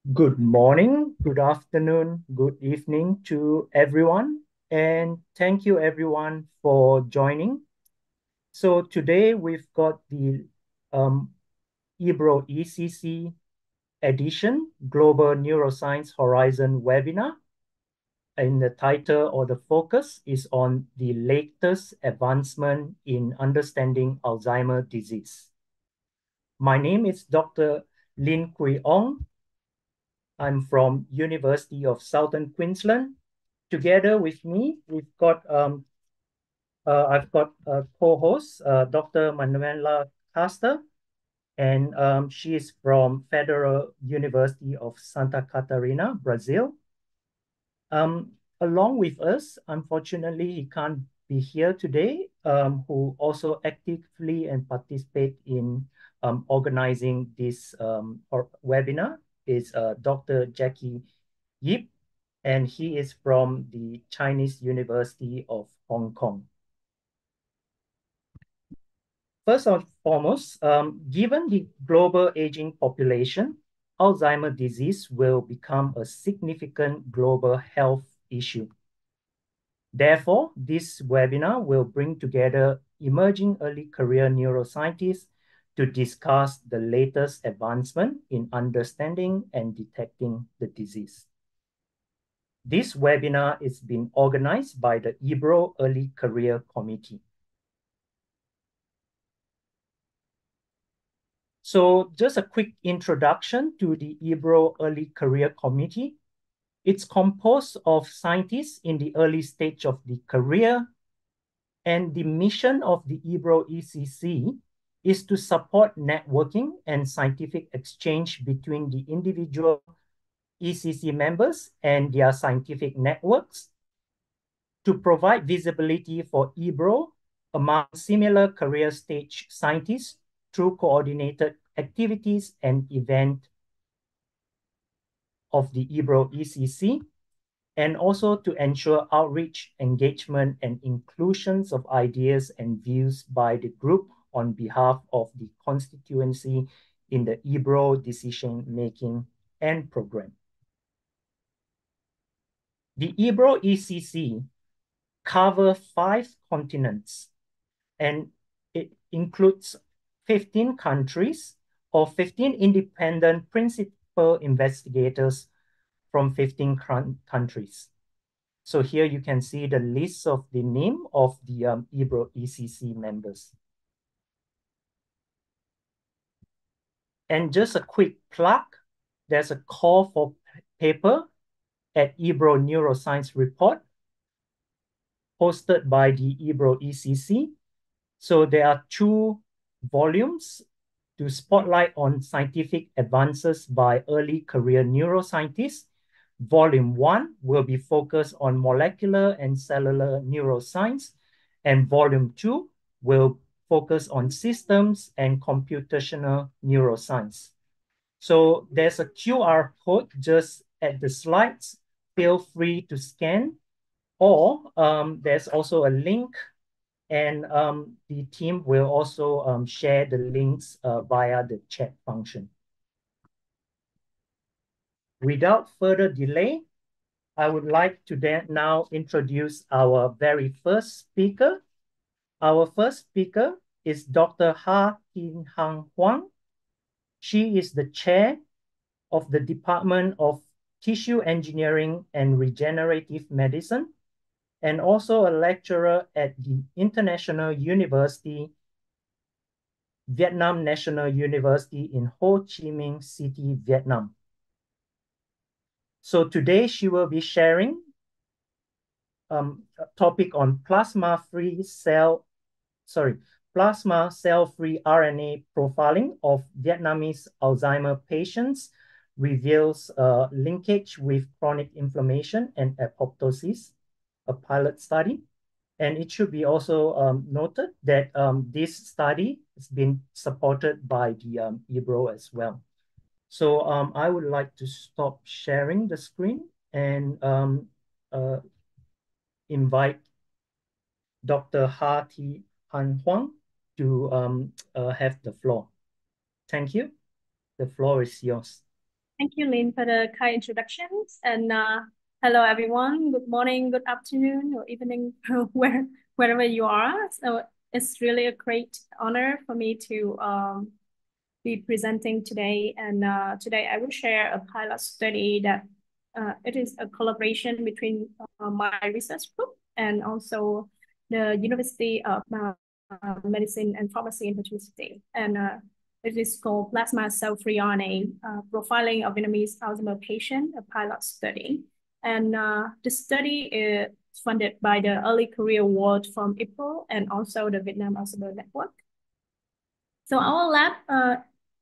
Good morning, good afternoon, good evening to everyone, and thank you everyone for joining. So today we've got the um, IBRO ECC edition, Global Neuroscience Horizon webinar. And the title or the focus is on the latest advancement in understanding Alzheimer's disease. My name is Dr. Lin Kui Ong, I'm from University of Southern Queensland. Together with me, we've got um, uh, I've got a co-host, uh, Dr. Manuela Kaster, and um, she is from Federal University of Santa Catarina, Brazil. Um, along with us, unfortunately, he can't be here today, um, who also actively and participate in um, organizing this um, webinar is uh, Dr. Jackie Yip, and he is from the Chinese University of Hong Kong. First and foremost, um, given the global aging population, Alzheimer's disease will become a significant global health issue. Therefore, this webinar will bring together emerging early career neuroscientists to discuss the latest advancement in understanding and detecting the disease. This webinar is being organized by the IBRO Early Career Committee. So just a quick introduction to the IBRO Early Career Committee. It's composed of scientists in the early stage of the career, and the mission of the IBRO ECC is to support networking and scientific exchange between the individual ECC members and their scientific networks to provide visibility for IBRO among similar career stage scientists through coordinated activities and event of the IBRO ECC, and also to ensure outreach, engagement, and inclusions of ideas and views by the group on behalf of the constituency in the IBRO decision-making and program. The IBRO ECC cover five continents and it includes 15 countries or 15 independent principal investigators from 15 countries. So here you can see the list of the name of the um, EBRO ECC members. And just a quick plug, there's a call for paper at IBRO Neuroscience Report hosted by the IBRO ECC. So there are two volumes to spotlight on scientific advances by early career neuroscientists. Volume one will be focused on molecular and cellular neuroscience, and volume two will focus on systems and computational neuroscience. So there's a QR code just at the slides. Feel free to scan, or um, there's also a link, and um, the team will also um, share the links uh, via the chat function. Without further delay, I would like to now introduce our very first speaker, our first speaker is Dr. Ha Thi Thanh Huong. She is the chair of the Department of Tissue Engineering and Regenerative Medicine, and also a lecturer at the International University, Vietnam National University in Ho Chi Minh City, Vietnam. So today she will be sharing um, a topic on plasma-free cell, sorry, plasma cell-free RNA profiling of Vietnamese Alzheimer patients reveals a linkage with chronic inflammation and apoptosis, a pilot study. And it should be also um, noted that um, this study has been supported by the um, IBRO as well. So um, I would like to stop sharing the screen and um, uh, invite Dr. Ha Thi Thanh Huong to um, uh, have the floor. Thank you. The floor is yours. Thank you, Lynn, for the kind introductions. And uh, hello, everyone. Good morning, good afternoon, or evening, where wherever you are. So it's really a great honor for me to um, be presenting today. And uh, today I will share a pilot study that uh, it is a collaboration between uh, my research group and also the University of uh, Medicine and Pharmacy in Ho Chi Minh City. And uh, it is called Plasma Cell-Free RNA uh, Profiling of Vietnamese Alzheimer's Patient, a pilot study. And uh, the study is funded by the Early Career Award from IBRO and also the Vietnam Alzheimer's Network. So our lab uh,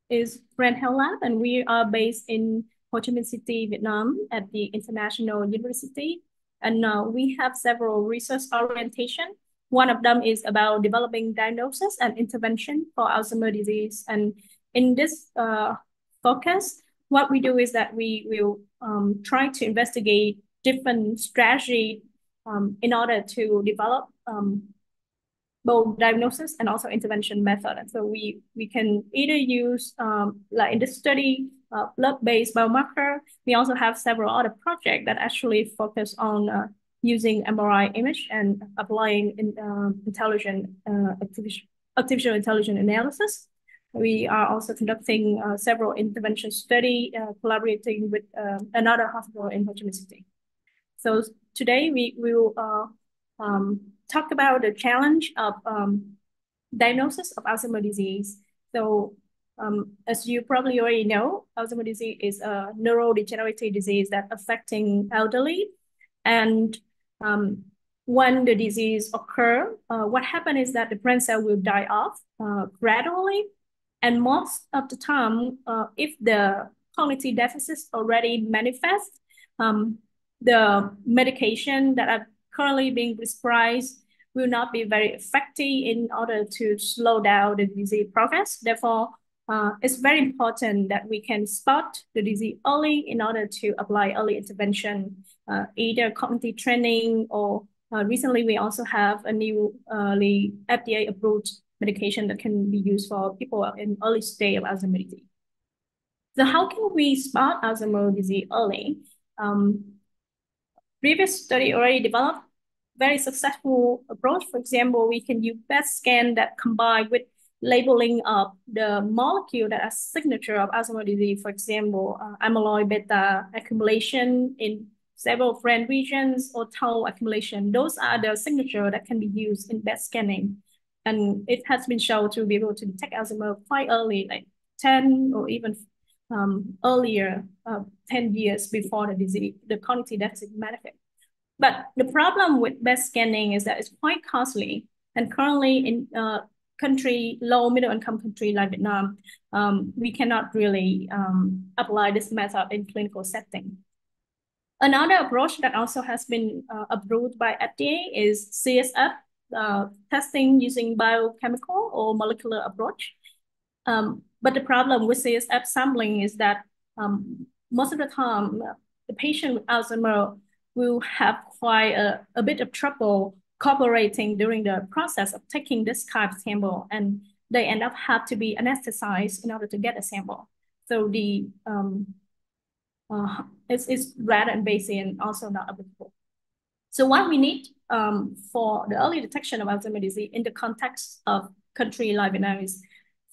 is Brain Health Lab, and we are based in Ho Chi Minh City, Vietnam at the International University. And uh, we have several research orientation one of them is about developing diagnosis and intervention for Alzheimer's disease. And in this uh, focus, what we do is that we will um, try to investigate different strategy um, in order to develop um, both diagnosis and also intervention method. And so we, we can either use, um, like in this study, uh, blood-based biomarker. We also have several other projects that actually focus on uh, using MRI image and applying in, uh, intelligent uh, artificial, artificial intelligence analysis. We are also conducting uh, several intervention study, uh, collaborating with uh, another hospital in Ho Chi Minh City. So today we will uh, um, talk about the challenge of um, diagnosis of Alzheimer's disease. So um, as you probably already know, Alzheimer's disease is a neurodegenerative disease that affecting elderly and um, when the disease occur, uh, what happens is that the brain cell will die off uh, gradually. And most of the time, uh, if the cognitive deficits already manifest, um, the medication that are currently being prescribed will not be very effective in order to slow down the disease progress. Therefore, uh, it's very important that we can spot the disease early in order to apply early intervention, uh, either cognitive training or uh, recently we also have a new early FDA approved medication that can be used for people in early stage of Alzheimer's disease. So how can we spot Alzheimer's disease early? Um, previous study already developed very successful approach. For example, we can use PET scan that combined with labeling of the molecule that are signature of Alzheimer's disease, for example, uh, amyloid beta accumulation in several brain regions or tau accumulation. Those are the signature that can be used in PET scanning. And it has been shown to be able to detect Alzheimer's quite early, like 10 or even um, earlier, uh, 10 years before the disease, the cognitive deficit manifest. But the problem with PET scanning is that it's quite costly. And currently in uh, country, low middle income country like Vietnam, um, we cannot really um, apply this method in clinical setting. Another approach that also has been uh, approved by FDA is CSF uh, testing using biochemical or molecular approach. Um, but the problem with CSF sampling is that um, most of the time, the patient with Alzheimer's will have quite a, a bit of trouble cooperating during the process of taking this of sample and they end up have to be anesthetized in order to get a sample. So the um, uh, it's, it's rather invasive and also not applicable. So what we need um, for the early detection of Alzheimer's disease in the context of country like Vietnam is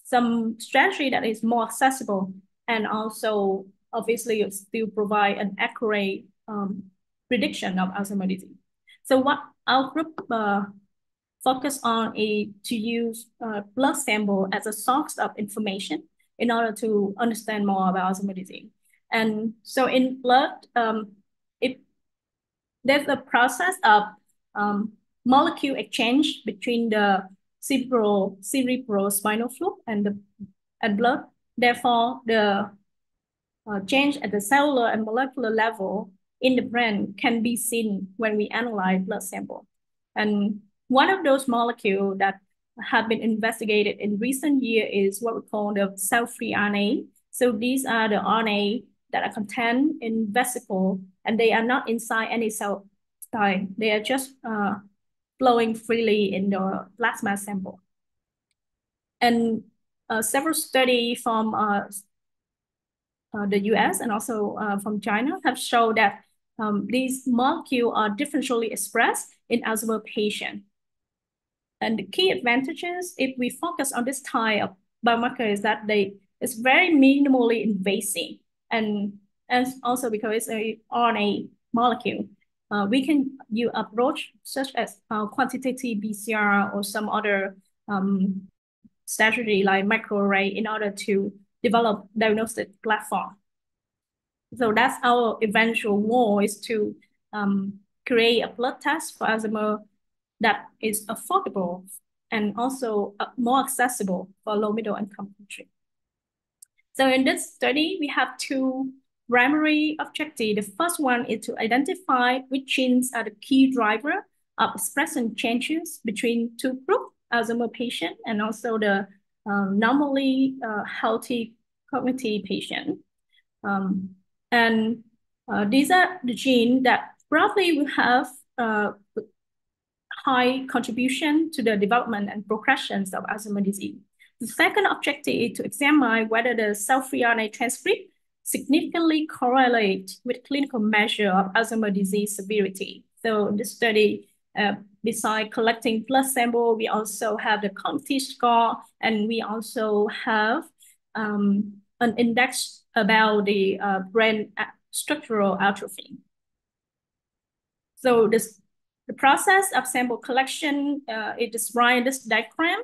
some strategy that is more accessible and also obviously still provide an accurate um, prediction of Alzheimer's disease. So what our group uh, focus on is to use uh, blood sample as a source of information in order to understand more about Alzheimer's disease. And so in blood, um, it, there's a process of um, molecule exchange between the cerebral, cerebral spinal fluid and the and blood. Therefore, the uh, change at the cellular and molecular level in the brain can be seen when we analyze blood sample. And one of those molecules that have been investigated in recent year is what we call the cell-free RNA. So these are the RNA that are contained in vesicle and they are not inside any cell type. They are just uh, flowing freely in the plasma sample. And uh, several studies from uh, uh, the US and also uh, from China have shown that um, these molecules are differentially expressed in Alzheimer patient. And the key advantages, if we focus on this type of biomarker, is that they it's very minimally invasive, and and also because it's a RNA molecule, uh, we can use approach such as uh, quantitative PCR or some other um, strategy like microarray in order to develop diagnostic platform. So that's our eventual goal is to um, create a blood test for Alzheimer that is affordable and also uh, more accessible for low middle income country. So in this study, we have two primary objectives. The first one is to identify which genes are the key driver of expression changes between two groups, Alzheimer patient and also the um, normally uh, healthy cognitive patient. Um, and uh, these are the genes that probably will have uh, high contribution to the development and progressions of Alzheimer's disease. The second objective is to examine whether the cell-free RNA transcript significantly correlate with clinical measure of Alzheimer's disease severity. So this study, uh, besides collecting blood sample, we also have the cognitive score, and we also have um, an index about the uh, brain structural atrophy. So this the process of sample collection uh, is in this diagram,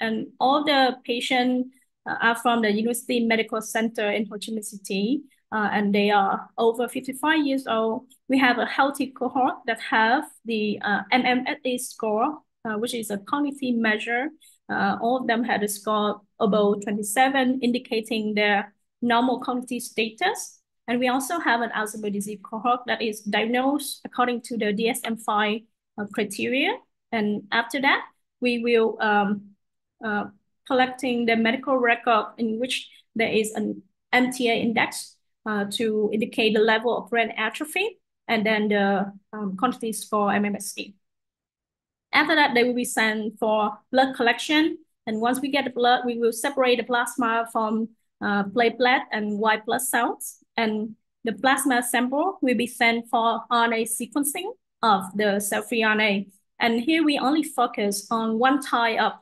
and all the patients uh, are from the University Medical Center in Ho Chi Minh City, uh, and they are over 55 years old. We have a healthy cohort that have the uh, MMSE score, uh, which is a cognitive measure. Uh, all of them had a score above 27, indicating their normal cognitive status. And we also have an Alzheimer's disease cohort that is diagnosed according to the DSM-5 uh, criteria. And after that, we will um, uh, collecting the medical record in which there is an MTA index uh, to indicate the level of brain atrophy, and then the um, quantity score MMSE. After that, they will be sent for blood collection. And once we get the blood, we will separate the plasma from uh, platelet and white blood cells. And the plasma sample will be sent for RNA sequencing of the cell-free RNA. And here we only focus on one type of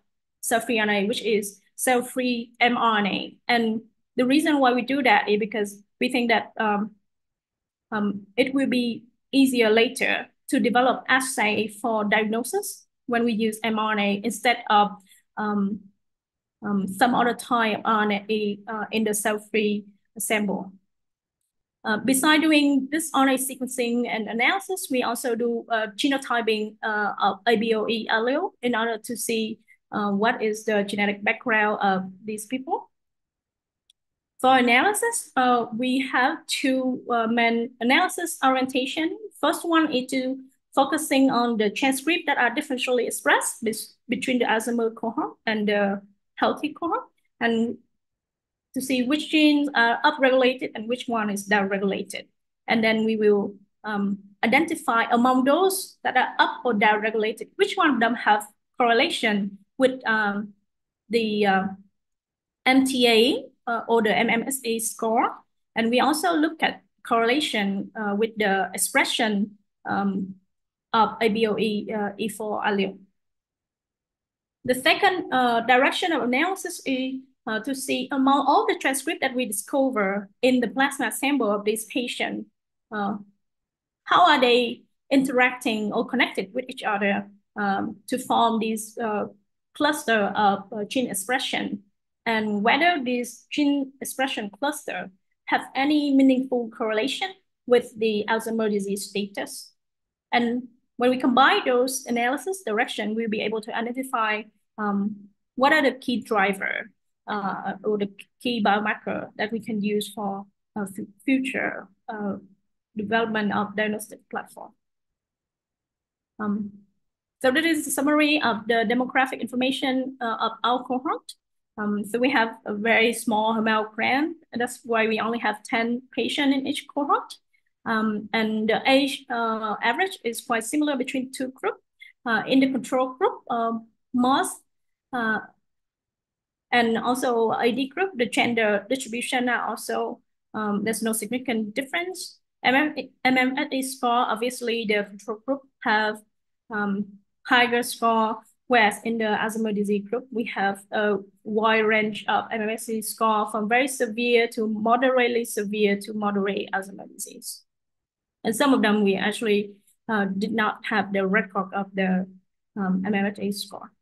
cell-free RNA, which is cell-free mRNA. And the reason why we do that is because we think that um, um, it will be easier later to develop assay for diagnosis when we use mRNA instead of um, um, some other type RNA uh, in the cell-free sample. Uh, besides doing this RNA sequencing and analysis, we also do uh, genotyping uh, of APOE allele in order to see uh, what is the genetic background of these people. For analysis, uh, we have two uh, main analysis orientation. First one is to focusing on the transcript that are differentially expressed between the Alzheimer cohort and the healthy cohort. And to see which genes are upregulated and which one is downregulated. And then we will um, identify among those that are up or downregulated, which one of them have correlation with um, the uh, MTA uh, or the MMSE score. And we also look at correlation uh, with the expression um, of APOE uh, E4 allele. The second uh, direction of analysis is uh, to see among all the transcript that we discover in the plasma sample of this patient, uh, how are they interacting or connected with each other um, to form this uh, cluster of uh, gene expression, and whether this gene expression cluster have any meaningful correlation with the Alzheimer's disease status. And when we combine those analysis direction, we'll be able to identify um, what are the key driver uh, or the key biomarker that we can use for uh, future uh, development of diagnostic platform. Um, so that is the summary of the demographic information uh, of our cohort. Um, so we have a very small hemogram, and that's why we only have 10 patients in each cohort. Um, and the age uh, average is quite similar between two groups. Uh, in the control group, uh, most and also ID group, the gender distribution are also um, there's no significant difference. MM, MMSE score, obviously the control group have um, higher score, whereas in the Alzheimer's disease group, we have a wide range of MMSE score from very severe to moderately severe to moderate Alzheimer's disease. And some of them we actually uh, did not have the record of the um, score.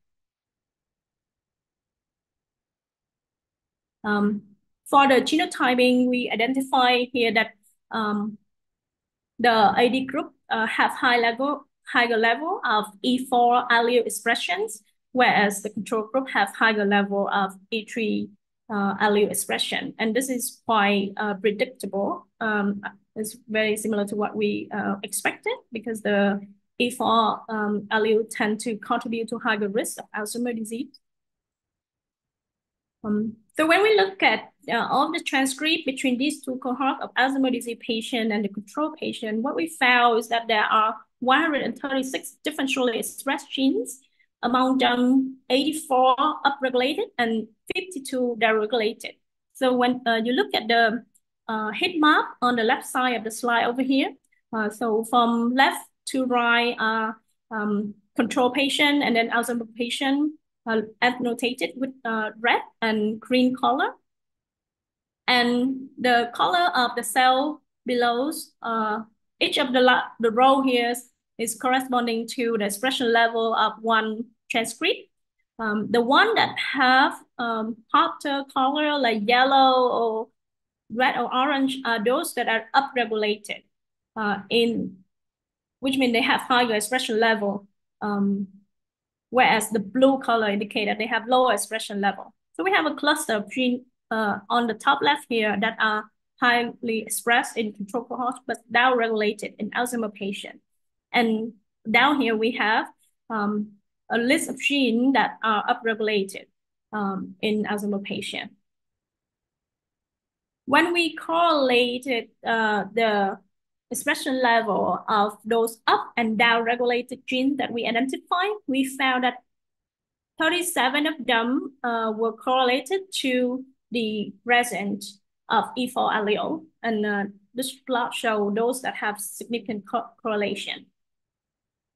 Um, for the genotyping, we identify here that um, the AD group uh, have high level, higher level of E4 allele expressions, whereas the control group have higher level of E3 uh, allele expression. And this is quite uh, predictable. Um, it's very similar to what we uh, expected because the E4 um, allele tend to contribute to higher risk of Alzheimer's disease. Um, so when we look at uh, all the transcript between these two cohorts of Alzheimer's disease patient and the control patient, what we found is that there are 136 differentially expressed genes, among them 84 upregulated and 52 downregulated. So when uh, you look at the uh, heat map on the left side of the slide over here, uh, so from left to right, uh, um, control patient and then Alzheimer's patient, uh, annotated with uh, red and green color. And the color of the cell below, uh, each of the, the row here is corresponding to the expression level of one transcript. Um, the one that have um, hotter color like yellow or red or orange are those that are upregulated uh, in, which means they have higher expression level um, whereas the blue color indicate that they have lower expression level. So we have a cluster of genes uh, on the top left here that are highly expressed in control cohorts, but down-regulated in Alzheimer patient. And down here we have um, a list of genes that are upregulated um, in Alzheimer patient. When we correlated uh, the expression level of those up and down regulated genes that we identified, we found that 37 of them uh, were correlated to the presence of E4 allele. And uh, this plot shows those that have significant co correlation.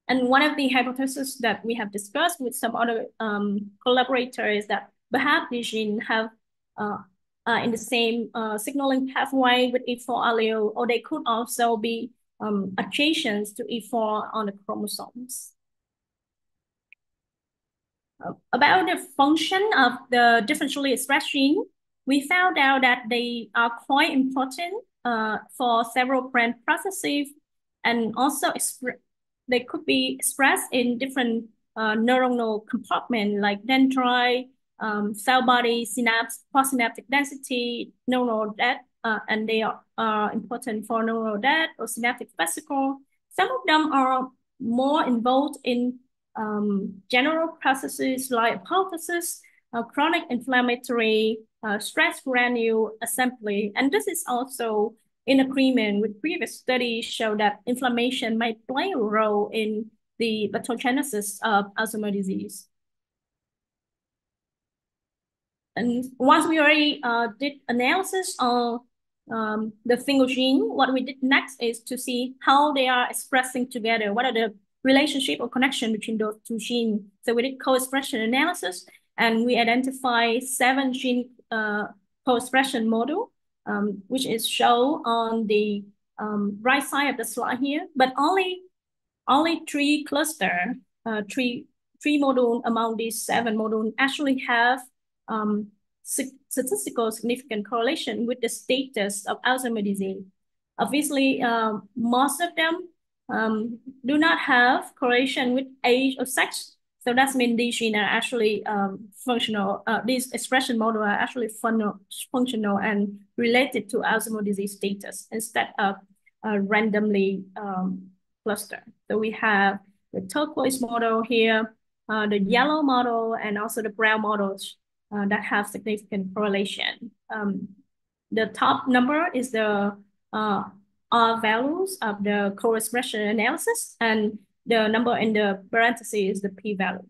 And one of the hypotheses that we have discussed with some other um, collaborators is that perhaps these genes have uh, uh, in the same uh, signaling pathway with E4 allele, or they could also be um, adjacent to E4 on the chromosomes. Uh, about the function of the differentially expressed gene, we found out that they are quite important uh, for several brain processes and also they could be expressed in different uh, neuronal compartments like dendrite, um, cell body, synapse, postsynaptic density, neural death, uh, and they are uh, important for neural death or synaptic vesicle. Some of them are more involved in um, general processes like apoptosis, uh, chronic inflammatory uh, stress granule assembly. And this is also in agreement with previous studies show that inflammation might play a role in the pathogenesis of Alzheimer's disease. And once we already uh, did analysis on um, the single gene, what we did next is to see how they are expressing together. What are the relationship or connection between those two genes? So we did co-expression analysis and we identify seven gene uh, co-expression model, um, which is shown on the um, right side of the slide here, but only only three cluster, uh, three three module among these seven module actually have um, statistical significant correlation with the status of Alzheimer's disease. Obviously, um, most of them um, do not have correlation with age or sex. So that means these genes are actually um, functional, uh, these expression model are actually fun functional and related to Alzheimer's disease status instead of uh, randomly um, cluster. So we have the turquoise model here, uh, the yellow model, and also the brown models uh, that have significant correlation. Um, the top number is the uh, R values of the co-expression analysis, and the number in the parentheses is the p-value.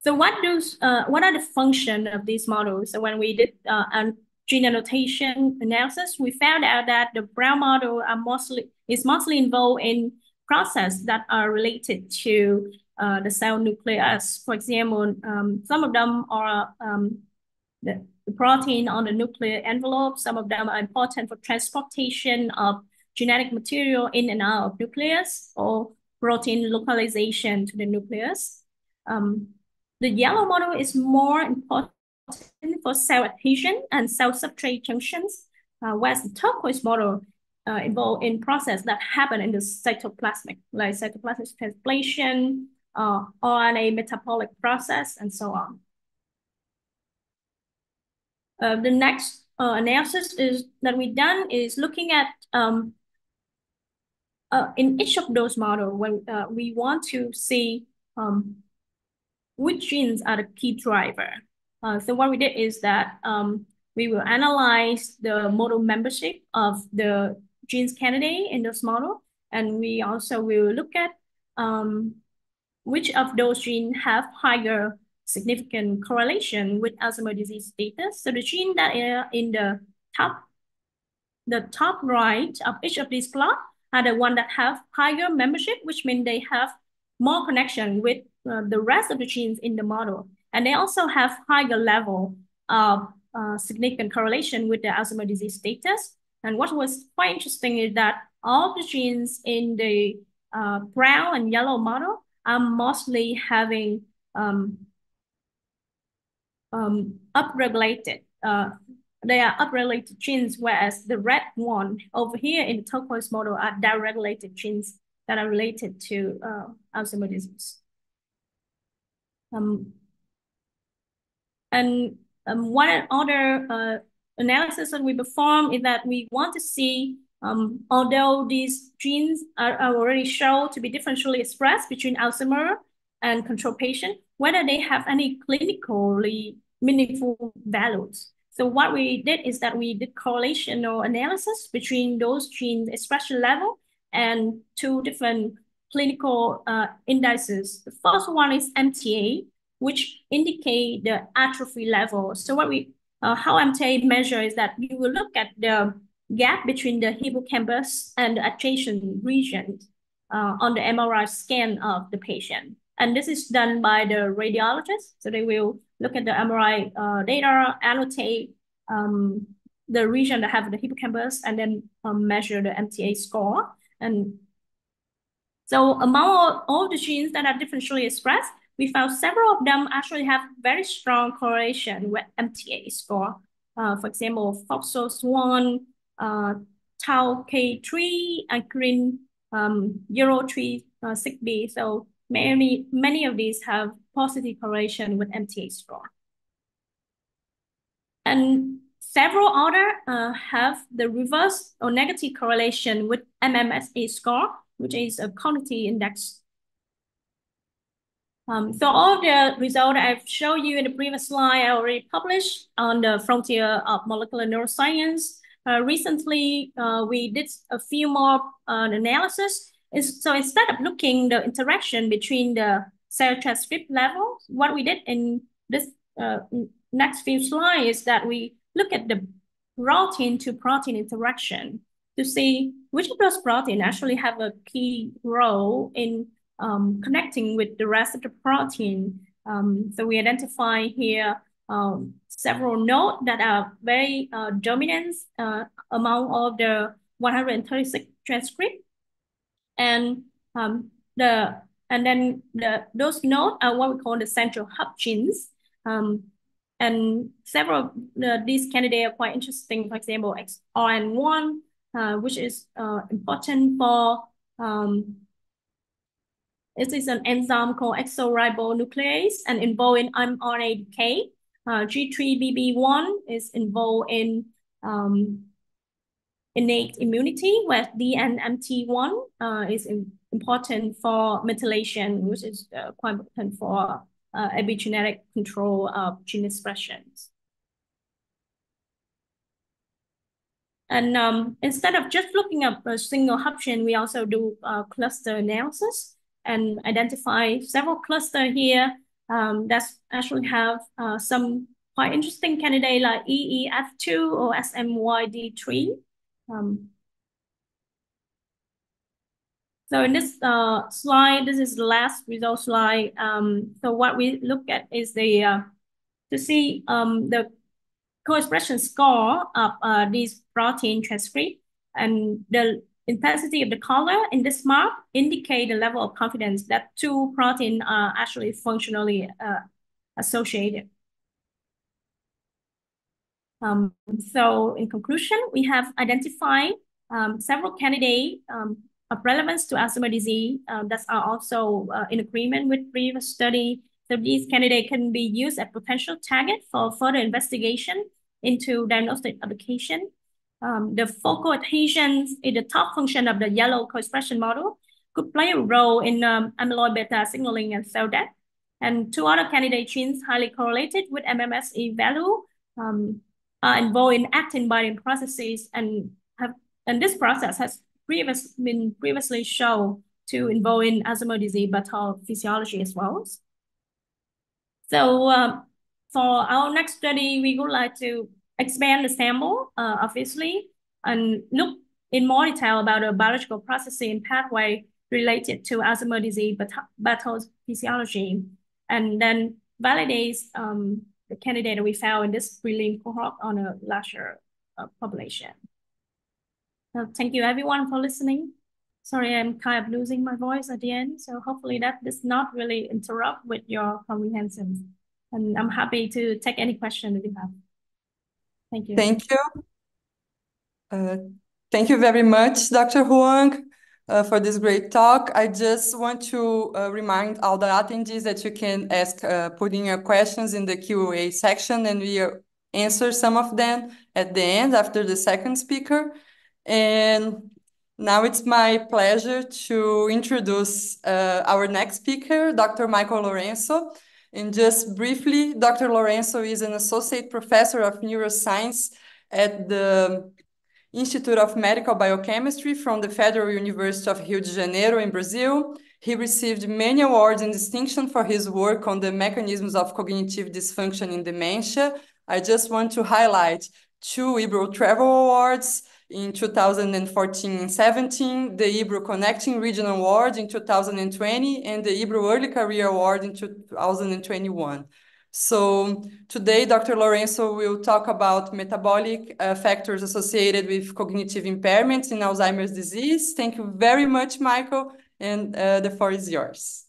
So what does uh, what are the function of these models? So when we did uh, gene annotation analysis, we found out that the Brown model are mostly is mostly involved in processes that are related to uh, the cell nucleus. For example, um, some of them are um, the, the protein on the nuclear envelope. Some of them are important for transportation of genetic material in and out of nucleus or protein localization to the nucleus. Um, the yellow model is more important for cell adhesion and cell substrate junctions, uh, whereas the turquoise model uh, involved in process that happen in the cytoplasmic, like cytoplasmic translation, uh, RNA metabolic process, and so on. Uh, the next uh, analysis is that we done is looking at um, uh, in each of those models when uh, we want to see um, which genes are the key driver. Uh, so what we did is that um, we will analyze the model membership of the genes candidate in this model, and we also will look at um, which of those genes have higher significant correlation with Alzheimer's disease status. So the gene that are in the top, the top right of each of these plots are the one that have higher membership, which means they have more connection with uh, the rest of the genes in the model. And they also have higher level of uh, significant correlation with the Alzheimer's disease status. And what was quite interesting is that all the genes in the uh, brown and yellow model are mostly having um, um, upregulated. Uh, they are upregulated genes, whereas the red one over here in the turquoise model are downregulated genes that are related to uh, Alzheimer's disease. Um, and um, one other uh, analysis that we perform is that we want to see, um, although these genes are, are already shown to be differentially expressed between Alzheimer's and control patient, whether they have any clinically meaningful values. So what we did is that we did correlational analysis between those gene expression level and two different clinical uh, indices. The first one is MTA, which indicate the atrophy level. So what we, uh, how MTA measure is that you will look at the gap between the hippocampus and the adjacent region uh, on the MRI scan of the patient. And this is done by the radiologist. So they will look at the MRI uh, data, annotate um, the region that have the hippocampus, and then um, measure the MTA score. And so among all, all the genes that are differentially expressed, we found several of them actually have very strong correlation with MTA score. Uh, for example, FOXO1, uh, TAOK3, and green um, 036B. Uh, so Many, many of these have positive correlation with MTA score. And several other uh, have the reverse or negative correlation with MMSE score, which is a cognitive index. Um, so all the results I've shown you in the previous slide, I already published on the frontier of molecular neuroscience. Uh, recently, uh, we did a few more uh, analysis is, so instead of looking the interaction between the cell transcript levels, what we did in this uh, next few slides is that we look at the protein to protein interaction to see which of those proteins actually have a key role in um, connecting with the rest of the protein. Um, so we identify here um, several nodes that are very uh, dominant uh, among all the 136 transcripts and um, the and then the those nodes are what we call the central hub genes. Um, and several of the, these candidates are quite interesting. For example, XRN1, uh, which is uh, important for um, is an enzyme called exoribonuclease and involved in mRNA decay. Uh, G3BP1 is involved in um, innate immunity, where DNMT1 uh, is in, important for methylation, which is uh, quite important for uh, epigenetic control of gene expressions. And um, instead of just looking at a single gene, we also do uh, cluster analysis and identify several cluster here um, that actually have uh, some quite interesting candidate like EEF2 or SMYD3. Um, so in this uh, slide, this is the last result slide. Um, so what we look at is the uh, to see um, the co-expression score of uh, these protein transcript and the intensity of the color in this map indicate the level of confidence that two proteins are actually functionally uh, associated. Um, so in conclusion, we have identified um, several candidates um, of relevance to Alzheimer's disease uh, that are also uh, in agreement with previous study. So these candidates can be used as potential target for further investigation into diagnostic application. Um, the focal adhesions in the top function of the yellow co-expression model could play a role in um, amyloid beta signaling and cell death. And two other candidate genes highly correlated with MMSE value are involved in actin binding processes and have and this process has previous, been previously shown to involve in Alzheimer's disease pathophysiology as well. So um, for our next study, we would like to expand the sample, uh, obviously, and look in more detail about the biological processing pathway related to Alzheimer's disease pathophysiology, and then validate um, the candidate we found in this prelim cohort on a larger uh, population. So thank you everyone for listening. Sorry, I'm kind of losing my voice at the end. So hopefully that does not really interrupt with your comprehension. And I'm happy to take any question that you have. Thank you. Thank you. Uh, thank you very much, Dr. Huong, uh, for this great talk. I just want to uh, remind all the attendees that you can ask, uh, putting your questions in the Q&A section and we answer some of them at the end after the second speaker. And now it's my pleasure to introduce uh, our next speaker, Dr. Mychael Lourenco. And just briefly, Dr. Lourenco is an associate professor of neuroscience at the Institute of Medical Biochemistry from the Federal University of Rio de Janeiro in Brazil. He received many awards and distinction for his work on the mechanisms of cognitive dysfunction in dementia. I just want to highlight two IBRO Travel Awards, in 2014 and 17, the IBRO Connecting Regional Award in 2020, and the IBRO Early Career Award in 2021. So today, Dr. Lourenco will talk about metabolic uh, factors associated with cognitive impairments in Alzheimer's disease. Thank you very much, Mychael, and uh, the floor is yours.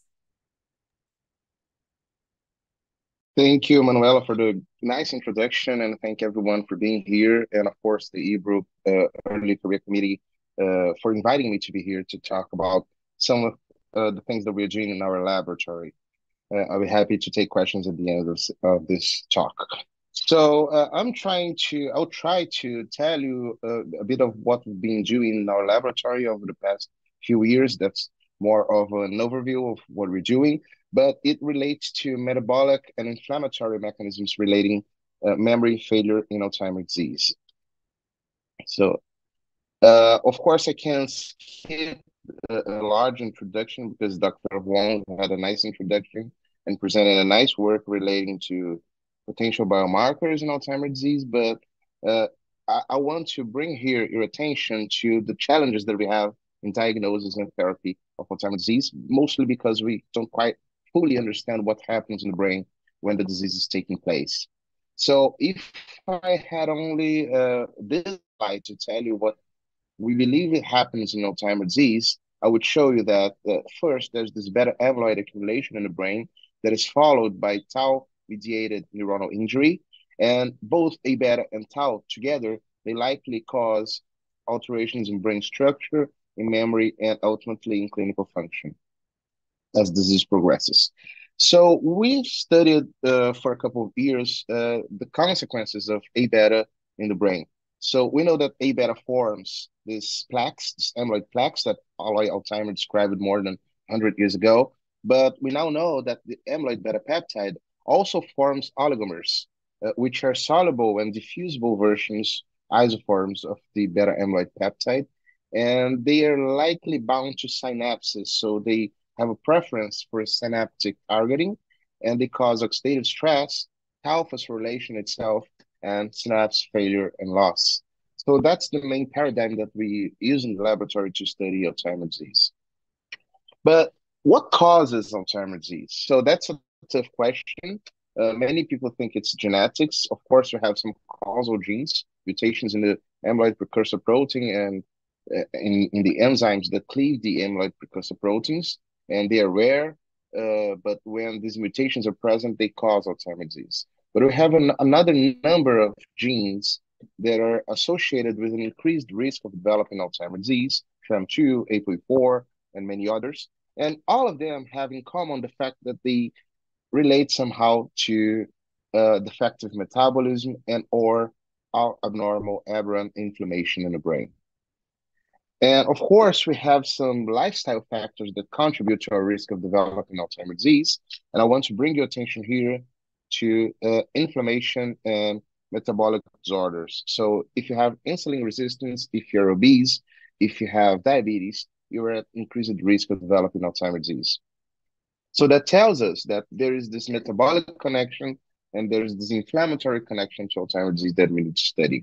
Thank you, Manuela, for the nice introduction, and thank everyone for being here, and of course the IBRO uh, Early Career Committee uh, for inviting me to be here to talk about some of uh, the things that we're doing in our laboratory. Uh, I'll be happy to take questions at the end of this, of this talk. So uh, I'm trying to, I'll try to tell you uh, a bit of what we've been doing in our laboratory over the past few years. That's more of an overview of what we're doing but it relates to metabolic and inflammatory mechanisms relating uh, memory failure in Alzheimer's disease. So, uh, of course, I can skip a, a, large introduction because Dr. Wong had a nice introduction and presented a nice work relating to potential biomarkers in Alzheimer's disease, but uh, I, I want to bring here your attention to the challenges that we have in diagnosis and therapy of Alzheimer's disease, mostly because we don't quite fully understand what happens in the brain when the disease is taking place. So if I had only uh, this slide to tell you what we believe it happens in Alzheimer's disease, I would show you that uh, first there's this beta amyloid accumulation in the brain that is followed by tau mediated neuronal injury. And both A beta and tau together, they likely cause alterations in brain structure, in memory, and ultimately in clinical function as disease progresses. So we've studied uh, for a couple of years uh, the consequences of A beta in the brain. So we know that A beta forms these plaques, these amyloid plaques that Alois Alzheimer described more than 100 years ago. But we now know that the amyloid beta peptide also forms oligomers, uh, which are soluble and diffusible versions, isoforms of the beta amyloid peptide. And they are likely bound to synapses. So they have a preference for synaptic targeting and they cause oxidative stress tau phosphorylation itself, and synapse failure and loss. So that's the main paradigm that we use in the laboratory to study Alzheimer's disease. But what causes Alzheimer's disease? So that's a tough question. Uh, many people think it's genetics. Of course, we have some causal genes, mutations in the amyloid precursor protein and uh, in, in the enzymes that cleave the amyloid precursor proteins, and they are rare. Uh, but when these mutations are present, they cause Alzheimer's disease. But we have an, another number of genes that are associated with an increased risk of developing Alzheimer's disease, TREM2, APOE4, and many others. And all of them have in common the fact that they relate somehow to uh, defective metabolism and or abnormal aberrant inflammation in the brain. And of course, we have some lifestyle factors that contribute to our risk of developing Alzheimer's disease. And I want to bring your attention here to uh, inflammation and metabolic disorders. So if you have insulin resistance, if you're obese, if you have diabetes, you're at increased risk of developing Alzheimer's disease. So that tells us that there is this metabolic connection and there is this inflammatory connection to Alzheimer's disease that we need to study.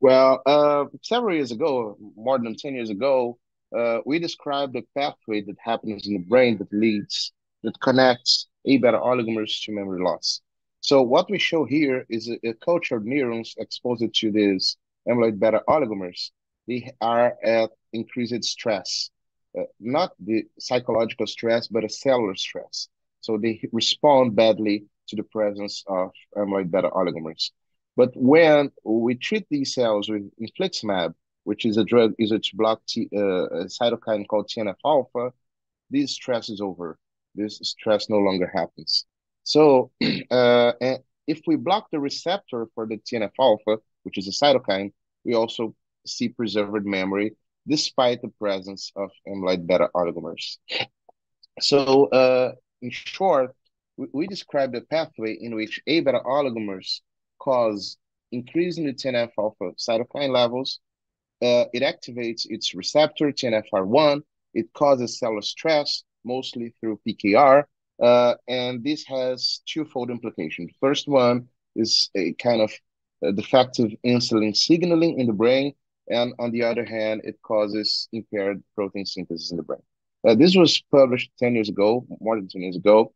Well, uh, several years ago, more than 10 years ago, uh, we described a pathway that happens in the brain that leads, that connects A beta oligomers to memory loss. So what we show here is a, a culture of neurons exposed to these amyloid beta oligomers. They are at increased stress, uh, not the psychological stress, but a cellular stress. So they respond badly to the presence of amyloid beta oligomers. But when we treat these cells with infliximab, which is a drug is to block T, uh, a cytokine called TNF alpha, this stress is over. This stress no longer happens. So uh, if we block the receptor for the TNF alpha, which is a cytokine, we also see preserved memory despite the presence of amyloid beta oligomers. So uh, in short, we, we described a pathway in which A beta oligomers cause increase in the TNF alpha cytokine levels. Uh, it activates its receptor, TNFR1. It causes cellular stress, mostly through PKR. Uh, and this has twofold implications. First one is a kind of uh, defective insulin signaling in the brain. And on the other hand, it causes impaired protein synthesis in the brain. Uh, this was published 10 years ago, more than 10 years ago.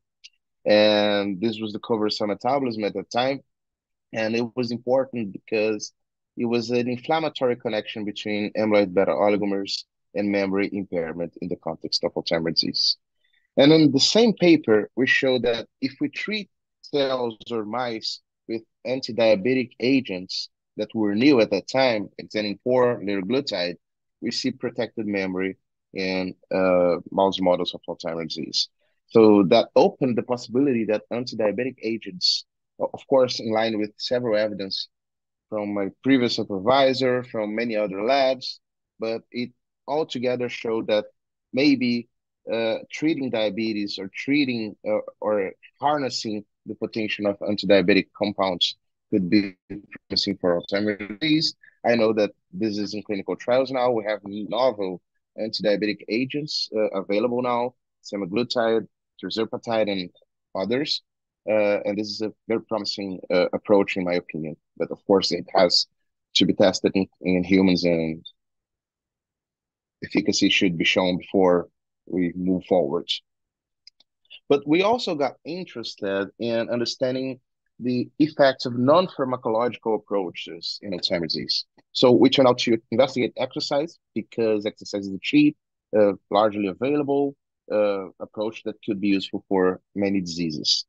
And this was the cover of Cell Metabolism at that time. And it was important because it was an inflammatory connection between amyloid beta oligomers and memory impairment in the context of Alzheimer's disease. And in the same paper, we show that if we treat cells or mice with anti-diabetic agents that were new at that time, exendin-4, liraglutide, we see protected memory in uh, mouse models of Alzheimer's disease. So that opened the possibility that anti-diabetic agents of course, in line with several evidence from my previous supervisor, from many other labs, but it altogether showed that maybe uh, treating diabetes or treating uh, or harnessing the potential of anti-diabetic compounds could be promising for Alzheimer's. I know that this is in clinical trials now. We have novel anti-diabetic agents uh, available now, semaglutide, tirzepatide, and others. Uh, and this is a very promising uh, approach, in my opinion. But of course, it has to be tested in, in humans, and efficacy should be shown before we move forward. But we also got interested in understanding the effects of non-pharmacological approaches in Alzheimer's disease. So we turned out to investigate exercise because exercise is a cheap, uh, largely available uh, approach that could be useful for many diseases.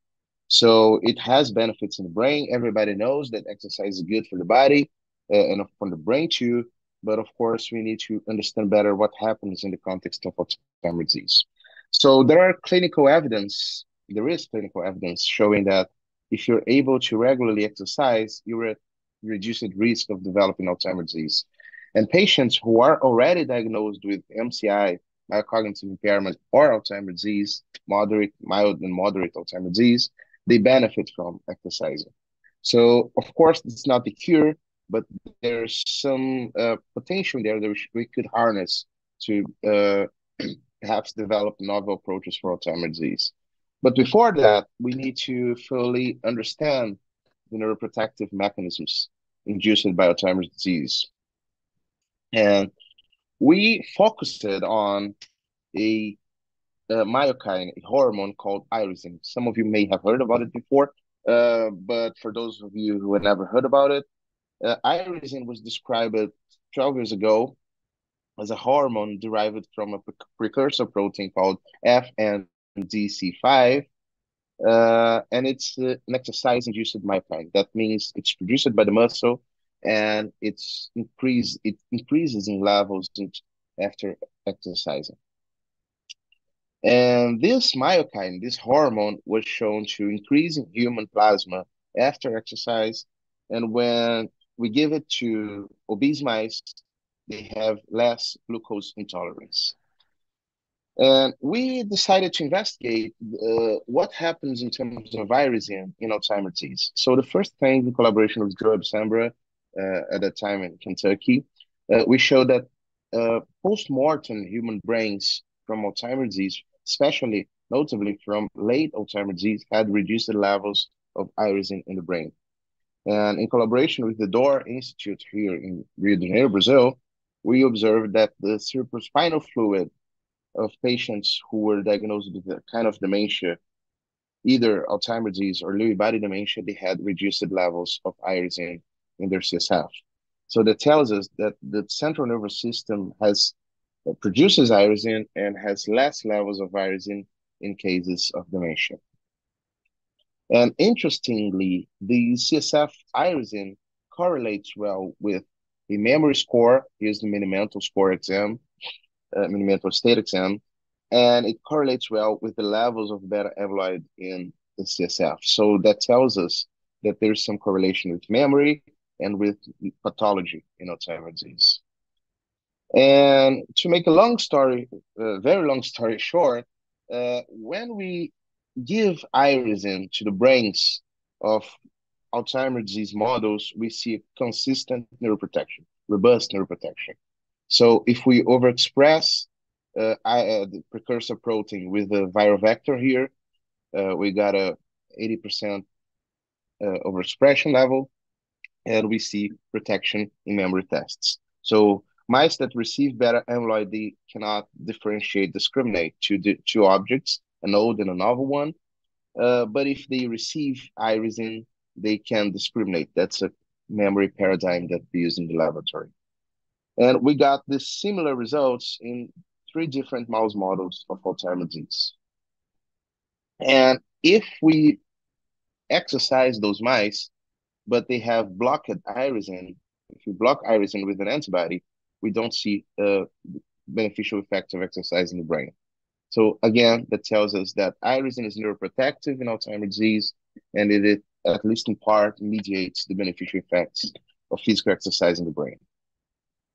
So it has benefits in the brain. Everybody knows that exercise is good for the body uh, and for the brain too. But of course, we need to understand better what happens in the context of Alzheimer's disease. So there are clinical evidence. There is clinical evidence showing that if you're able to regularly exercise, you're at reduced risk of developing Alzheimer's disease. And patients who are already diagnosed with MCI, mild impairment, or Alzheimer's disease, moderate, mild, and moderate Alzheimer's disease, they benefit from exercising. So, of course, it's not the cure, but there's some uh, potential there that we could harness to uh, perhaps develop novel approaches for Alzheimer's disease. But before that, we need to fully understand the neuroprotective mechanisms induced by Alzheimer's disease. And we focused on a, a myokine, a hormone called irisin. Some of you may have heard about it before, uh, but for those of you who had never heard about it, uh, irisin was described 12 years ago as a hormone derived from a precursor protein called FNDC5, uh, and it's uh, an exercise-induced myokine. That means it's produced by the muscle, and it's increase it increases in levels after exercising. And this myokine, this hormone, was shown to increase in human plasma after exercise, and when we give it to obese mice, they have less glucose intolerance. And we decided to investigate uh, what happens in terms of irisin in Alzheimer's disease. So the first thing, in collaboration with Joe Abisambra uh, at that time in Kentucky, uh, we showed that uh, post-mortem human brains from Alzheimer's disease, especially notably from late Alzheimer's disease, had reduced the levels of irisin in the brain. And in collaboration with the D'Or Institute here in Rio de Janeiro, Brazil, we observed that the cerebrospinal fluid of patients who were diagnosed with a kind of dementia, either Alzheimer's disease or Lewy body dementia, they had reduced levels of irisin in their CSF. So that tells us that the central nervous system has uh, produces irisin and has less levels of irisin in cases of dementia. And interestingly, the CSF irisin correlates well with the memory score. Here's the Mini-Mental score exam, uh, state exam, and it correlates well with the levels of beta amyloid in the CSF. So that tells us that there's some correlation with memory and with pathology in Alzheimer's disease. And to make a long story, uh, very long story short, uh, when we give irisin to the brains of Alzheimer's disease models, we see consistent neuroprotection, robust neuroprotection. So if we overexpress uh, I, uh, the precursor protein with the viral vector here, uh, we got a 80% uh, overexpression level, and we see protection in memory tests. So mice that receive beta amyloid, they cannot differentiate, discriminate to the two objects, an old and a novel one. Uh, but if they receive irisin, they can discriminate. That's a memory paradigm that we use in the laboratory. And we got the similar results in three different mouse models of Alzheimer's disease. And if we exercise those mice, but they have blocked irisin, if we block irisin with an antibody, we don't see uh, beneficial effects of exercise in the brain. So again, that tells us that irisin is neuroprotective in Alzheimer's disease, and it at least in part mediates the beneficial effects of physical exercise in the brain.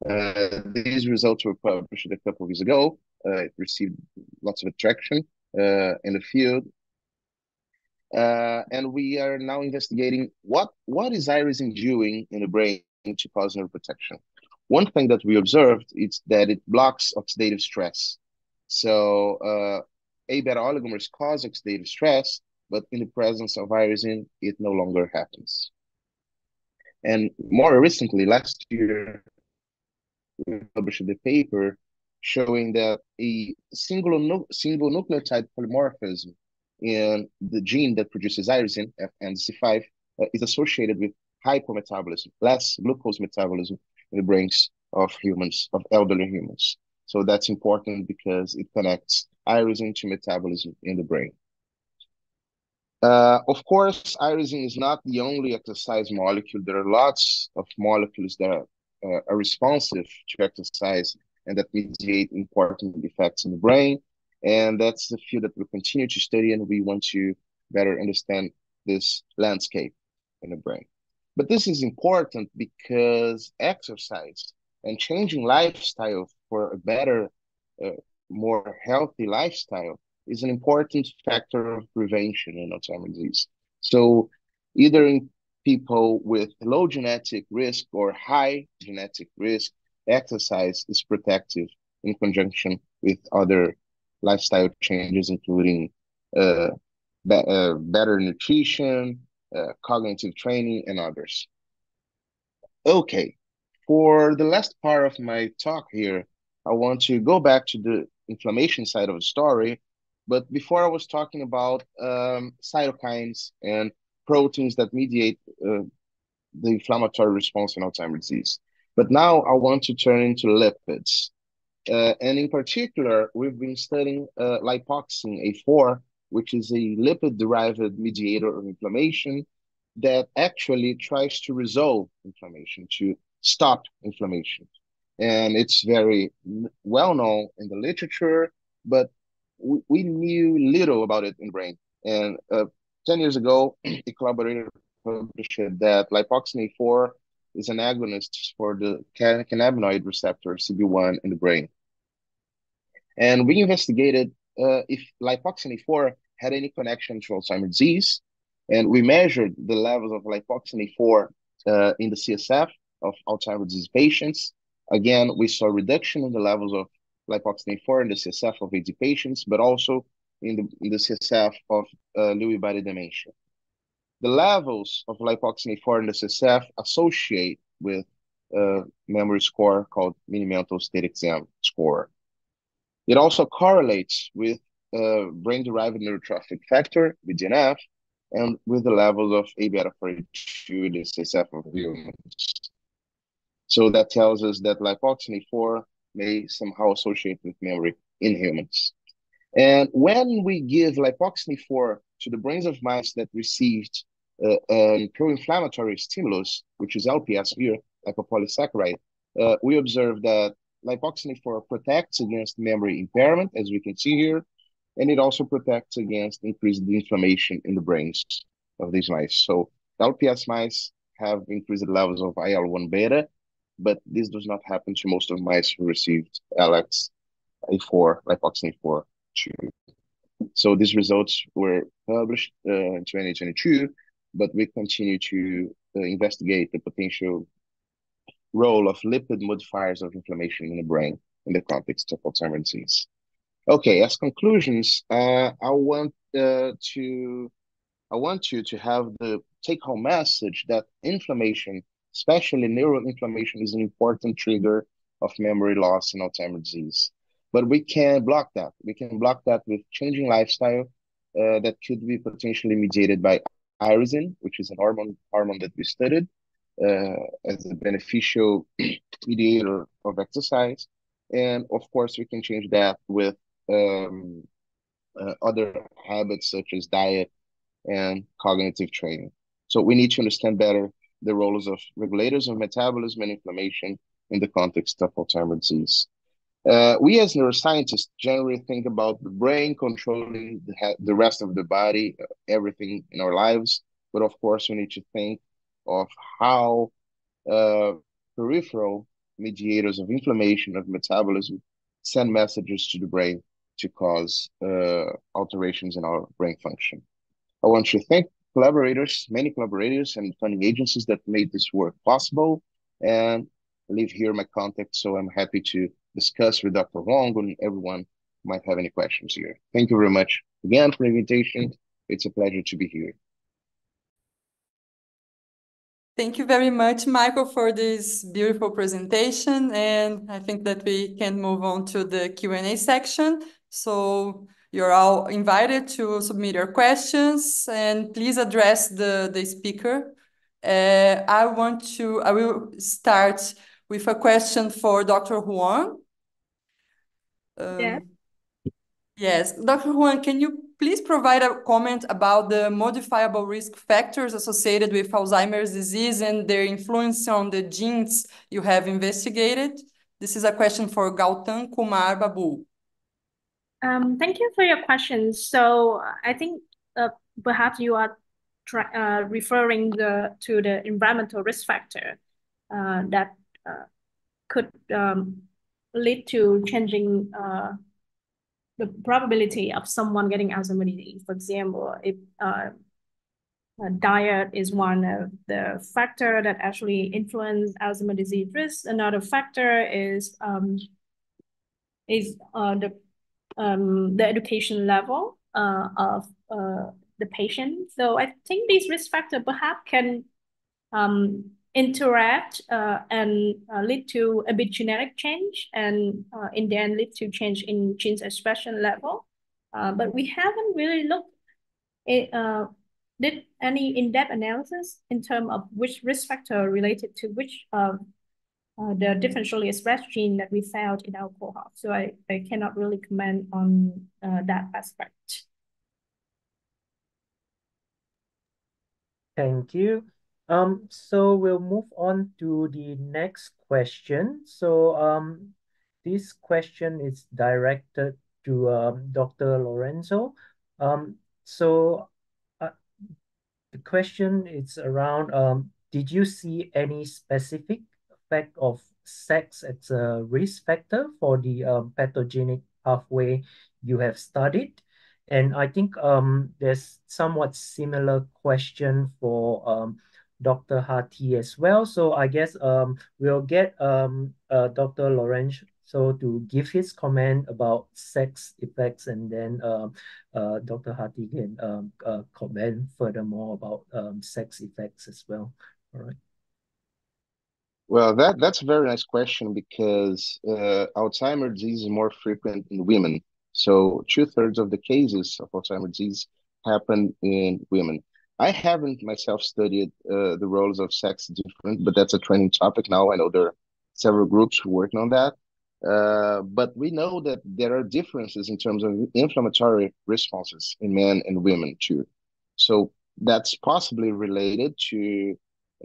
Uh, these results were published a couple of years ago. Uh, it received lots of attraction uh, in the field. Uh, and we are now investigating what, what is irisin doing in the brain to cause neuroprotection. One thing that we observed is that it blocks oxidative stress. So uh, A beta oligomers cause oxidative stress, but in the presence of irisin, it no longer happens. And more recently, last year, we published the paper showing that a single, single nucleotide polymorphism in the gene that produces irisin, FNDC5, uh, is associated with hypometabolism, less glucose metabolism in the brains of humans, of elderly humans. So that's important because it connects irisin to metabolism in the brain. Uh, of course, irisin is not the only exercise molecule. There are lots of molecules that are, uh, are responsive to exercise and that mediate important effects in the brain. And that's the field that we continue to study, and we want to better understand this landscape in the brain. But this is important because exercise and changing lifestyle for a better, uh, more healthy lifestyle is an important factor of prevention in Alzheimer's disease. So either in people with low genetic risk or high genetic risk, exercise is protective in conjunction with other lifestyle changes, including uh, be uh, better nutrition, uh, cognitive training, and others. Okay, for the last part of my talk here, I want to go back to the inflammation side of the story. But before I was talking about um, cytokines and proteins that mediate uh, the inflammatory response in Alzheimer's disease. But now I want to turn into lipids. Uh, and in particular, we've been studying uh, lipoxin A4, which is a lipid-derived mediator of inflammation that actually tries to resolve inflammation, to stop inflammation. And it's very well known in the literature, but we, we knew little about it in brain. And uh, 10 years ago, a collaborator published that lipoxin A4 is an agonist for the cannabinoid receptor CB1 in the brain. And we investigated uh, if lipoxin A4 had any connection to Alzheimer's disease, and we measured the levels of lipoxin A4 uh, in the CSF of Alzheimer's disease patients. Again, we saw reduction in the levels of lipoxin A4 in the CSF of AD patients, but also in the, in the CSF of uh, Lewy body dementia. The levels of lipoxin A4 in the CSF associate with a memory score called Mini-Mental State Exam score. It also correlates with uh, brain-derived neurotrophic factor, BDNF, and with the levels of A beta 42 in the CSF of humans. So that tells us that lipoxin A4 may somehow associate with memory in humans. And when we give lipoxin A4 to the brains of mice that received uh, a pro-inflammatory stimulus, which is LPS here, lipopolysaccharide, uh, we observe that lipoxin A4 protects against memory impairment, as we can see here, and it also protects against increased inflammation in the brains of these mice. So LPS mice have increased levels of IL-1 beta, but this does not happen to most of mice who received LX A4, lipoxin A4 2. So these results were published uh, in 2022, but we continue to uh, investigate the potential role of lipid modifiers of inflammation in the brain in the context of Alzheimer's disease. Okay, as conclusions, uh, I want uh, to I want you to have the take-home message that inflammation, especially neuroinflammation, is an important trigger of memory loss in Alzheimer's disease. But we can block that. We can block that with changing lifestyle uh, that could be potentially mediated by irisin, which is an hormone hormone that we studied uh, as a beneficial mediator of exercise. And of course, we can change that with um, uh, other habits such as diet and cognitive training. So we need to understand better the roles of regulators of metabolism and inflammation in the context of Alzheimer's disease. Uh, we as neuroscientists generally think about the brain controlling the, the rest of the body, uh, everything in our lives. But of course, we need to think of how uh, peripheral mediators of inflammation, of metabolism, send messages to the brain to cause uh, alterations in our brain function. I want to thank collaborators, many collaborators and funding agencies that made this work possible, and leave here my contact. So I'm happy to discuss with Dr. Huong and everyone might have any questions here. Thank you very much again for the invitation. It's a pleasure to be here. Thank you very much, Mychael, for this beautiful presentation. And I think that we can move on to the Q&A section. So you're all invited to submit your questions and please address the, the speaker. Uh, I want to, I will start with a question for Dr. Huong. Um, yeah. Yes, Dr. Huong, can you please provide a comment about the modifiable risk factors associated with Alzheimer's disease and their influence on the genes you have investigated? This is a question for Gautam Kumar Babu. Um, thank you for your question. So I think uh, perhaps you are uh, referring the, to the environmental risk factor uh, that uh, could um, lead to changing uh, the probability of someone getting Alzheimer's disease. For example, if uh, diet is one of the factor that actually influence Alzheimer's disease risk. Another factor is um, is uh, the um, the education level uh, of uh, the patient. So I think these risk factors perhaps can um, interact uh, and uh, lead to epigenetic change and uh, in the end lead to change in genes expression level. Uh, but we haven't really looked at, uh, did any in-depth analysis in terms of which risk factor related to which uh, the differentially expressed gene that we found in our cohort. So I, I cannot really comment on that aspect. Thank you. Um, so we'll move on to the next question. So um, this question is directed to um, Dr. Lourenco. Um, so uh, the question is around, um, did you see any specific effect of sex as a risk factor for the um, pathogenic pathway you have studied? And I think um, there's somewhat similar question for um, Dr. Ha Thi as well. So I guess um, we'll get um, uh, Dr. Lourenco so to give his comment about sex effects and then um, uh, Dr. Ha Thi can um, uh, comment furthermore about um, sex effects as well. All right. Well, that that's a very nice question because uh, Alzheimer's disease is more frequent in women. So two thirds of the cases of Alzheimer's disease happen in women. I haven't myself studied uh, the roles of sex different, but that's a trending topic now. I know there are several groups working on that. Uh, but we know that there are differences in terms of inflammatory responses in men and women too. So that's possibly related to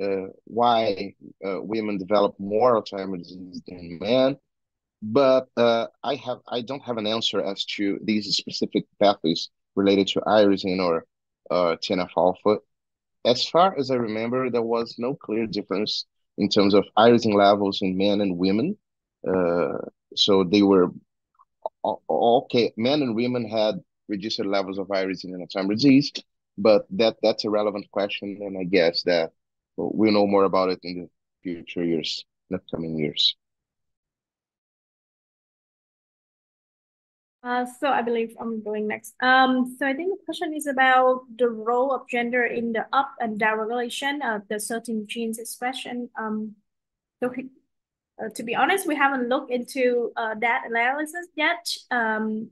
uh, why uh, women develop more Alzheimer's disease than men. But uh, I have I don't have an answer as to these specific pathways related to irisin or uh, TNF. As far as I remember, there was no clear difference in terms of irisin levels in men and women. Uh, so they were okay. Men and women had reduced levels of irisin in Alzheimer's disease, but that that's a relevant question, and I guess that we'll know more about it in the future years, in the coming years. Uh, so I believe I'm going next. Um, so I think the question is about the role of gender in the up and down regulation of the certain genes expression. Um, so uh, to be honest, we haven't looked into uh, that analysis yet. Um,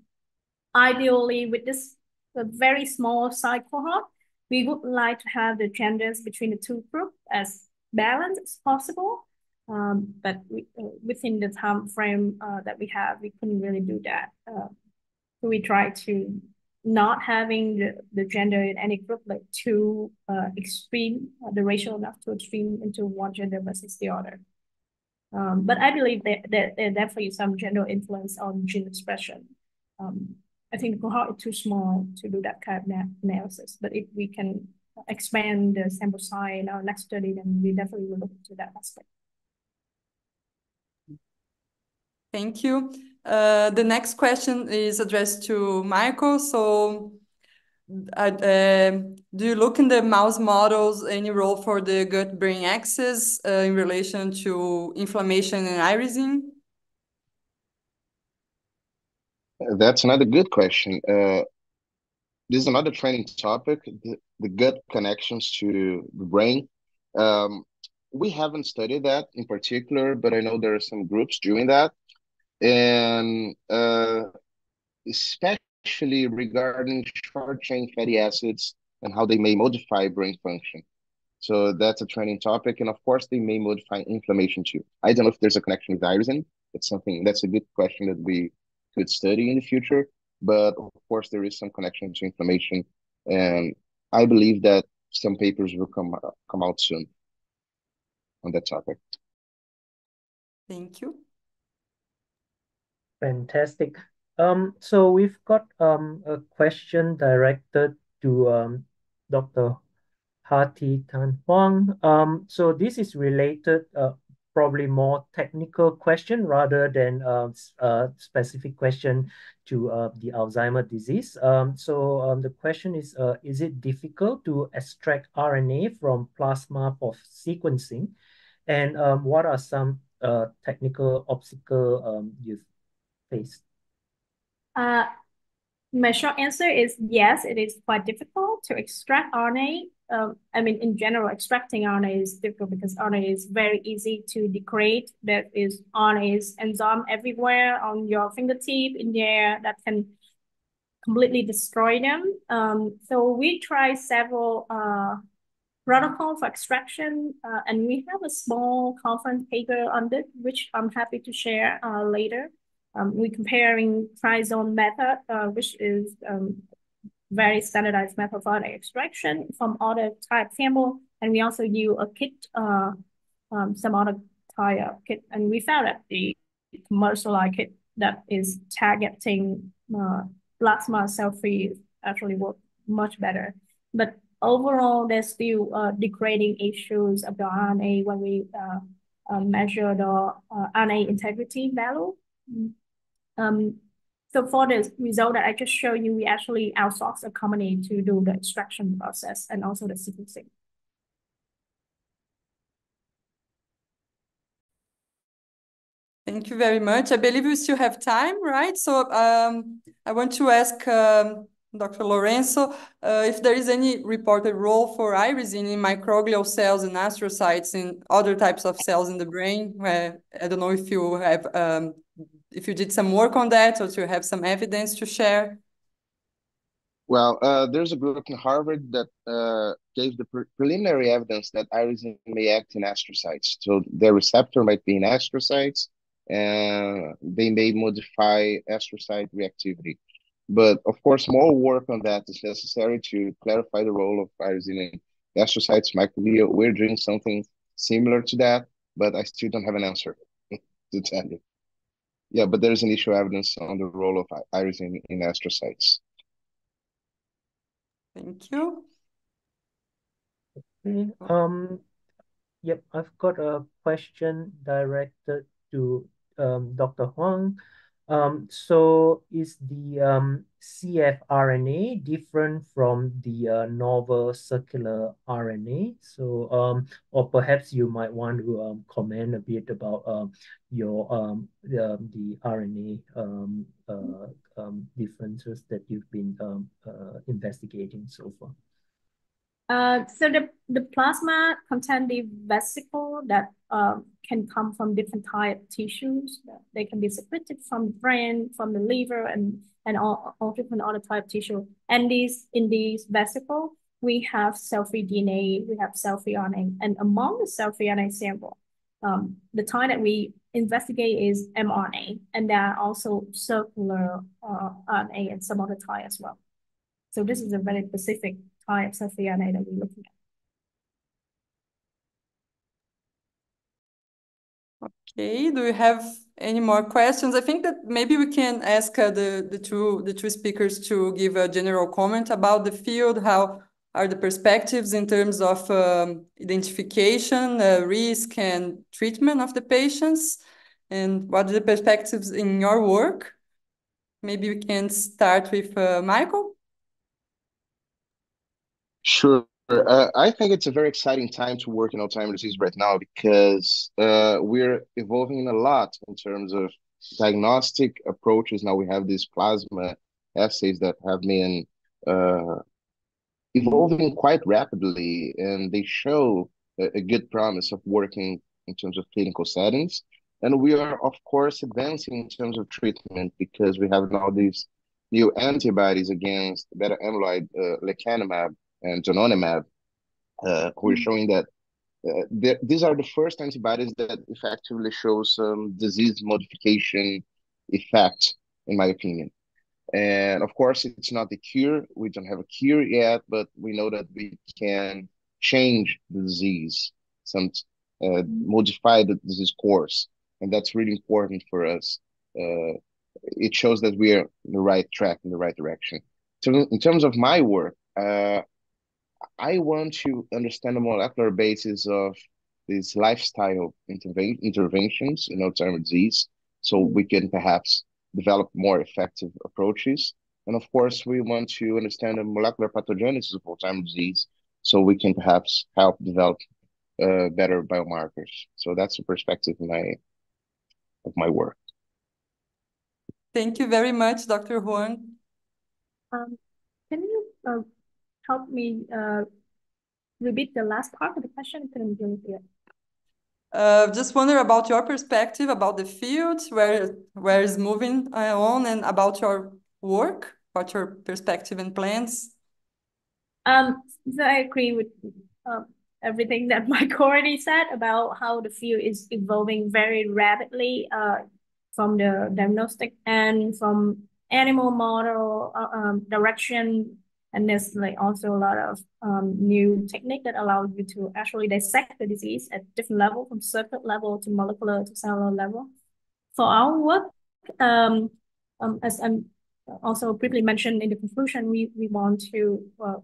ideally, with this very small side cohort, we would like to have the genders between the two groups as balanced as possible. Um, but we, uh, within the time frame uh, that we have, we couldn't really do that. Uh, we try to not having the, the gender in any group like too uh, extreme, uh, the ratio enough to extreme into one gender versus the other. Um, but I believe that, that there definitely some gender influence on gene expression. Um, I think cohort is too small to do that kind of analysis, but if we can expand the sample size in our next study, then we definitely will look into that aspect. Thank you. Uh, the next question is addressed to Mychael. So, uh, uh, do you look in the mouse models any role for the gut-brain axis uh, in relation to inflammation and irisin? That's another good question. This is another training topic, the, the gut connections to the brain. Um, we haven't studied that in particular, but I know there are some groups doing that and uh, especially regarding short chain fatty acids and how they may modify brain function. So that's a training topic, and of course they may modify inflammation too. I don't know if there's a connection with irisin. It's something that's a good question that we could study in the future. But of course there is some connection to inflammation, and I believe that some papers will come come out soon on that topic. Thank you. Fantastic. Um, so we've got um a question directed to um Dr. Ha Thi Thanh Huong. Um, so this is related, uh, probably more technical question rather than uh, a specific question to uh, the Alzheimer disease. Um, so um, the question is, uh, is it difficult to extract RNA from plasma for sequencing? And um, what are some uh, technical obstacle um, you've faced? Uh, my short answer is yes, it is quite difficult to extract RNA. Um, I mean, in general, extracting RNA is difficult because RNA is very easy to degrade. There is RNase enzyme everywhere on your fingertip in the air, that can completely destroy them. Um, so we try several uh, protocol for extraction, uh, and we have a small conference paper on this, which I'm happy to share uh, later. Um, we're comparing TRIzol method, uh, which is um, very standardized method for extraction from other type sample. And we also use a kit, uh, um, some other type of kit. And we found that the commercialized kit that is targeting uh, plasma cell-free actually work much better. But overall, there's still uh, degrading issues of the RNA when we uh, uh, measure the uh, RNA integrity value. Um, so for the result that I just showed you, we actually outsource a company to do the extraction process and also the sequencing. Thank you very much. I believe we still have time, right? So um, I want to ask um, Dr. Lourenco uh, if there is any reported role for irisin in microglial cells and astrocytes and other types of cells in the brain. Where I don't know if you have um, if you did some work on that or to have some evidence to share? Well, uh, there's a group in Harvard that uh, gave the pre preliminary evidence that irisin may act in astrocytes. So their receptor might be in astrocytes, and they may modify astrocyte reactivity. But of course, more work on that is necessary to clarify the role of irisin in astrocytes, microglia. We're doing something similar to that, but I still don't have an answer to tell you. Yeah, but there's initial evidence on the role of irisin in astrocytes. Thank you. Okay. Um, yep, I've got a question directed to um, Dr. Huong. Um, so is the um, CFRNA different from the uh, novel circular RNA? So, um, or perhaps you might want to um, comment a bit about um, your um, the, the RNA um, uh, um, differences that you've been um, uh, investigating so far. Uh, so the, the plasma contain the vesicle that um, can come from different type tissues. They can be secreted from the brain, from the liver, and and all, all different other type tissue. And these in these vesicle, we have cell-free DNA, we have cell-free RNA, and among the cell-free RNA sample, um, the type that we investigate is mRNA, and there are also circular uh, RNA and some other type as well. So this is a very specific types of DNA that we're looking at. Okay, do you have any more questions? I think that maybe we can ask uh, the, the, two, the two speakers to give a general comment about the field, how are the perspectives in terms of um, identification, uh, risk, and treatment of the patients? And what are the perspectives in your work? Maybe we can start with uh, Mychael. Sure. Uh, I think it's a very exciting time to work in Alzheimer's disease right now because uh, we're evolving a lot in terms of diagnostic approaches. Now we have these plasma assays that have been uh, evolving quite rapidly, and they show a, a good promise of working in terms of clinical settings. And we are, of course, advancing in terms of treatment because we have now these new antibodies against beta amyloid, uh, lecanemab, and donanemab, uh, who are mm-hmm. showing that uh, these are the first antibodies that effectively show some disease modification effect, in my opinion. And of course, it's not the cure. We don't have a cure yet, but we know that we can change the disease, some uh, mm-hmm. modify the disease course, and that's really important for us. Uh, it shows that we are in the right track, in the right direction. So, in terms of my work, uh, I want to understand the molecular basis of these lifestyle interve- interventions in Alzheimer's disease, so we can perhaps develop more effective approaches. And of course, we want to understand the molecular pathogenesis of Alzheimer's disease, so we can perhaps help develop uh, better biomarkers. So that's the perspective of my of my work. Thank you very much, Dr. Huong. Um, can you uh, help me uh, repeat the last part of the question? I couldn't really hear. Uh, just wonder about your perspective about the field, where where is moving uh, on, and about your work, what your perspective and plans. Um, so I agree with uh, everything that Mike already said about how the field is evolving very rapidly uh, from the diagnostic and from animal model uh, um, direction and there's like also a lot of um, new technique that allow you to actually dissect the disease at different level, from circuit level to molecular to cellular level. For our work, um, um, as I'm also briefly mentioned in the conclusion, we, we want to uh,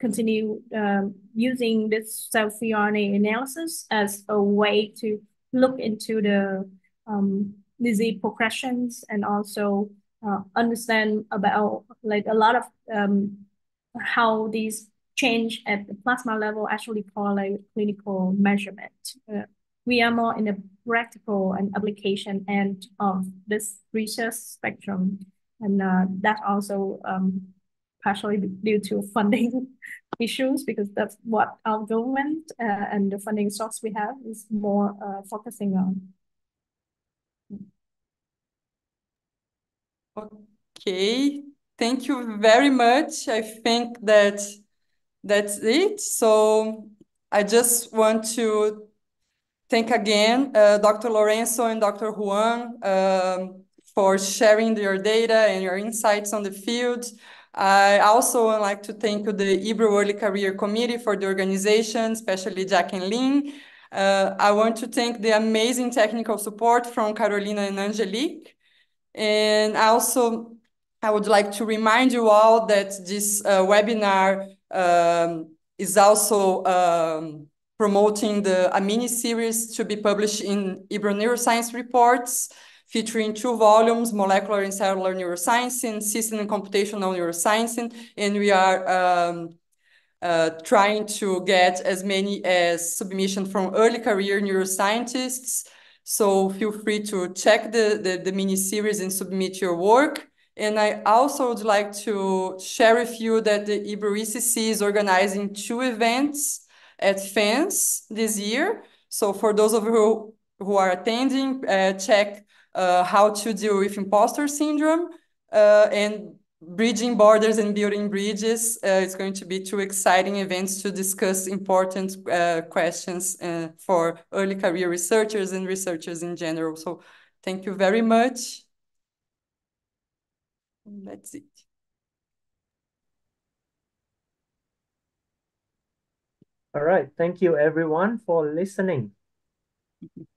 continue um, using this cell-free RNA analysis as a way to look into the um, disease progressions and also uh, understand about like a lot of um, how these change at the plasma level actually correlate clinical measurement. Uh, we are more in the practical and application end of this research spectrum. And uh, that also um, partially due to funding issues because that's what our government uh, and the funding source we have is more uh, focusing on. Okay, thank you very much. I think that that's it. So I just want to thank again uh, Dr. Lourenco and Dr. Huong um, for sharing your data and your insights on the field. I also would like to thank the IBRO Early Career Committee for the organization, especially Jack and Lynn. Uh, I want to thank the amazing technical support from Carolina and Angelique. And also, I would like to remind you all that this uh, webinar um, is also um, promoting the a mini series to be published in IBRO Neuroscience Reports, featuring two volumes, Molecular and Cellular Neuroscience and System and Computational Neuroscience. And we are um, uh, trying to get as many as submission from early career neuroscientists. So feel free to check the, the, the mini series and submit your work. And I also would like to share with you that the IBRO ECC is organizing two events at FENS this year. So for those of you who are attending, uh, check uh, how to deal with imposter syndrome uh, and bridging borders and building bridges. Uh, it's going to be two exciting events to discuss important uh, questions uh, for early career researchers and researchers in general. So thank you very much. That's it. All right. Thank you, everyone, for listening.